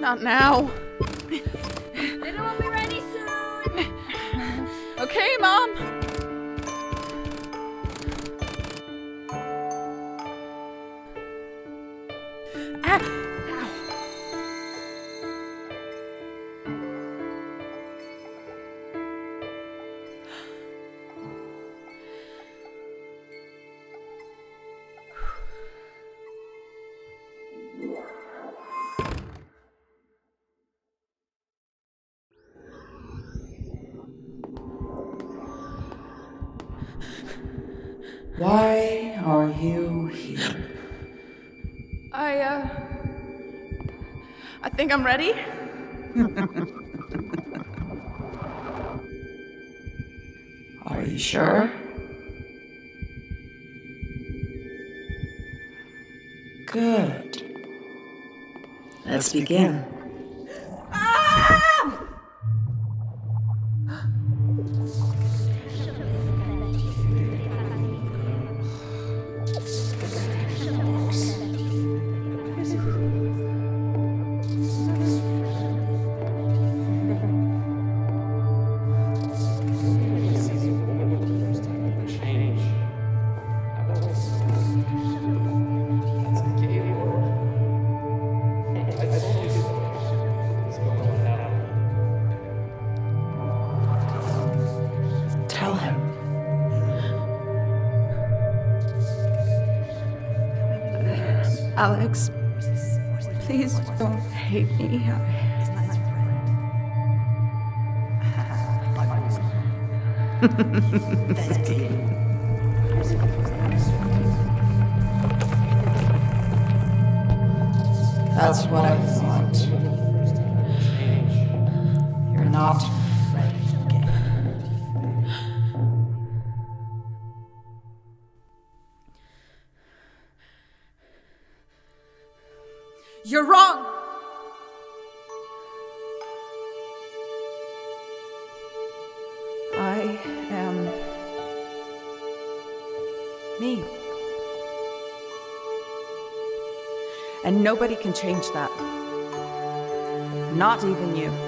Not now. Will be ready soon. Okay, Mom. Ah! Why are you here? I, uh. I think I'm ready. Are you sure? Good. Let's begin. Tell Alex, please don't hate me. That's what I thought. You're not You're wrong! I am. me. And nobody can change that. Not even you.